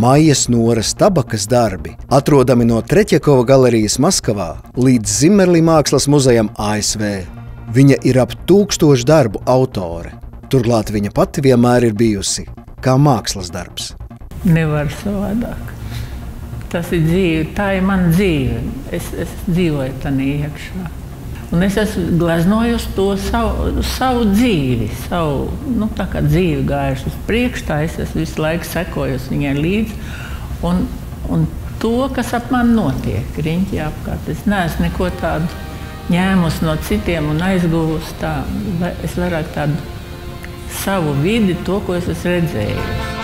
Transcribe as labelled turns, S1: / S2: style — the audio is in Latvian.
S1: Maijas Noras tabakas darbi atrodami no Treķekova galerijas Maskavā līdz Zimmerli mākslas muzejam ASV. Viņa ir ap tūkstošu darbu autore. Turklāt viņa pati vienmēr ir bijusi kā mākslas darbs.
S2: Nevar savādāk. Tas ir dzīve, tā ir mana dzīve. Es, es dzīvoju tajā iekšā. Un es esmu gleznojusi to savu, savu dzīvi, savu nu, dzīvi gājuši uz priekšu. Es esmu visu laiku sekojusi viņai līdzi. Un, un to, kas ap mani notiek, riņķī apkārt. Es neesmu neko tādu ņēmusi no citiem un aizguvusi. Tā, es vairāk tādu savu vidi, to, ko es esmu redzējusi.